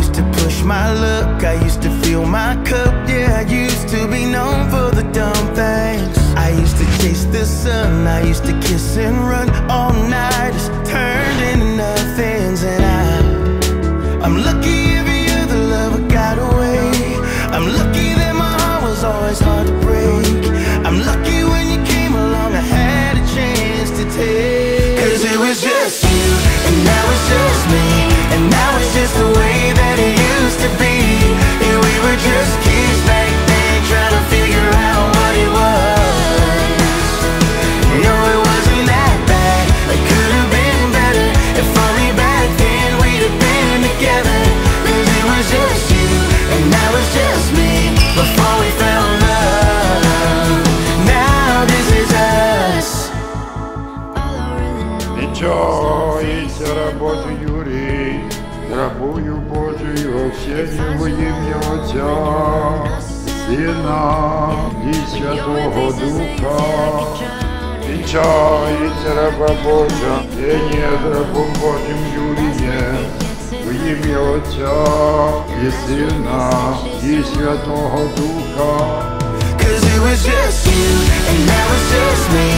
used to push my luck, I used to fill my cup. Yeah, I used to be known for the dumb things. I used to chase the sun, I used to kiss and run All night. It's turned into nothings And I, I'm lucky every other lover got away. I'm lucky that my heart was always hard to break. Вінчається роботу Юрій, рабою Божою, всім во ім'я Отця, Сина і Святого Духа. Вінчається раба Божа, з рабом Божим Юрієм, во ім'я Отця і Сина і Святого Духа. Cause it was just you, and now it's just me,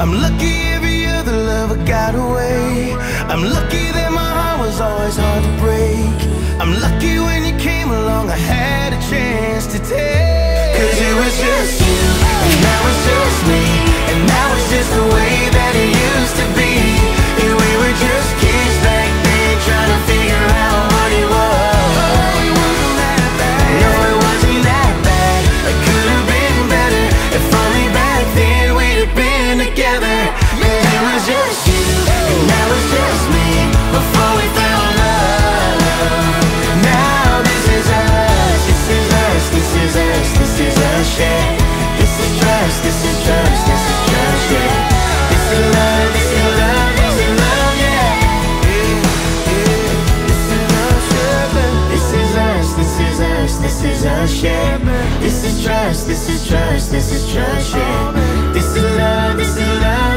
I'm lucky every other love I got away. I'm lucky that my heart was always hard to break. I'm lucky when you came along, I had a chance to take. This is trust, this is trust, this is trust, yeah. This is love, this is love.